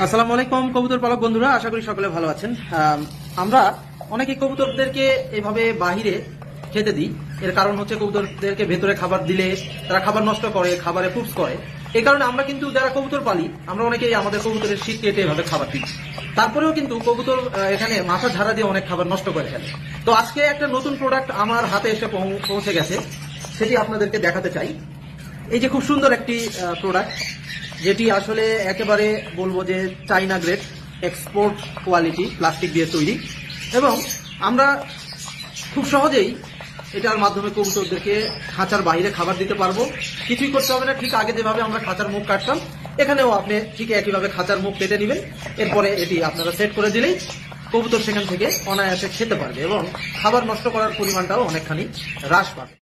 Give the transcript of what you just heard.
আসসালামু আলাইকুম কবুতর পালক বন্ধুরা আশা করি সকলে ভালো আছেন। আম, আমরা অনেকে কবুতরদেরকে এভাবে বাহিরে খেতে দিই। এর কারণ হচ্ছে কবুতরদেরকে ভেতরে খাবার দিলে তারা খাবার নষ্ট করে খাবারে ফুপস করে। এই কারণে আমরা কিন্তু যারা কবুতর পালি আমরা অনেকেই আমাদের কবুতরের শীত কেটে এভাবে খাবার দিই। তারপরেও কিন্তু কবুতর এখানে মাথা ঝাড়া দিয়ে অনেক খাবার নষ্ট করে ফেলে। তো আজকে একটা নতুন প্রোডাক্ট আমার হাতে এসে পৌঁছে গেছে সেটি আপনাদেরকে দেখাতে চাই। এই যে খুব সুন্দর একটি প্রোডাক্ট যেটি আসলে একেবারে বলব যে China grade export quality plastic দিয়ে তৈরি। এবং আমরা খুব সহজেই এটার মাধ্যমে কবুতরদেরকে খাঁচার বাইরে খাবার দিতে পারব। কিছুই করতে হবে না, ঠিক আগে যেভাবে আমরা খাঁচার মুখ কাটতাম, এখানেও আপনি ঠিক একইভাবে খাঁচার মুখ কেটে নেবেন। এরপরে এটি আপনারা সেট করে দিলেই কবুতর সেখান থেকে অনায়াসে খেতে পারবে এবং খাবার নষ্ট করার পরিমাণটাও অনেকখানি হ্রাস পাবে।